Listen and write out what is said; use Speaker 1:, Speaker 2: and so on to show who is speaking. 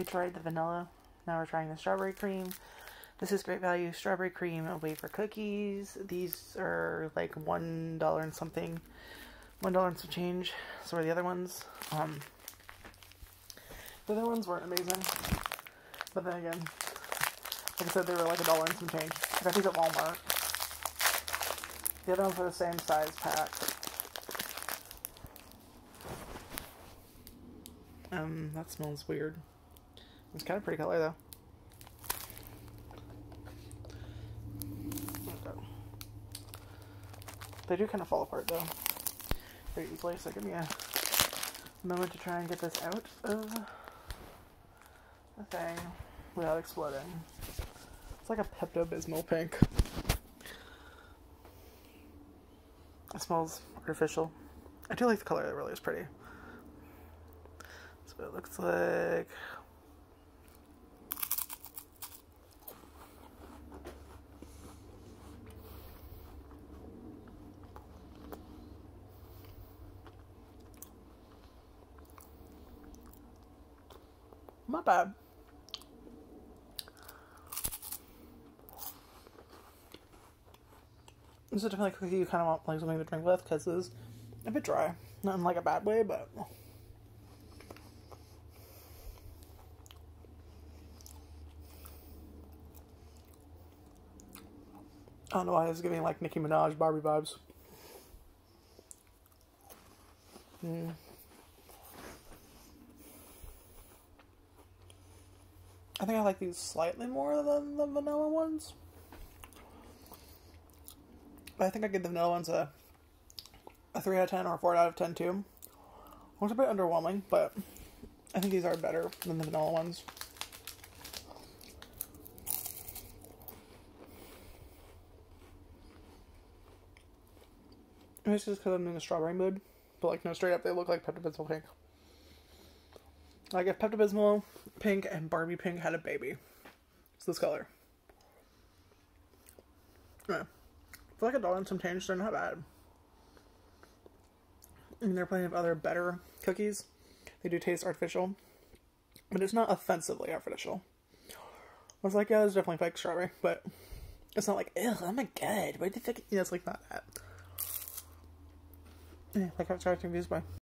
Speaker 1: We tried the vanilla. Now we're trying the strawberry cream. This is great value strawberry cream wafer cookies. These are like one dollar and something, one dollar and some change. So are the other ones. Um, the other ones weren't amazing, but then again, like I said, they were like a dollar and some change. I these at Walmart. The other ones were the same size pack. Um, that smells weird. It's kind of pretty color though. They do kind of fall apart though, very easily. So give me a moment to try and get this out of the thing without exploding. It's like a Pepto Bismol pink. It smells artificial. I do like the color, it really is pretty. What it looks like. Not bad. This is definitely a cookie you kind of want like something to drink with because it's a bit dry. Not in like a bad way, but I don't know why it's giving like Nicki Minaj Barbie vibes. Mm. I think I like these slightly more than the vanilla ones. But I think I give the vanilla ones a a three out of ten or a four out of ten too. One's a bit underwhelming, but I think these are better than the vanilla ones. It's just because I'm in the strawberry mood. But like no straight up they look like Pepto Bismol pink. Like if Pepto Bismol pink and Barbie pink had a baby. It's this color. Yeah. For like a dollar and some change, they're not bad. And there are plenty of other better cookies. They do taste artificial. But it's not offensively artificial. I was like, yeah, there's definitely fake strawberry, but it's not like, ugh, oh my god, why the fuck? Yeah, it's like not that. Yeah, like I was confused by.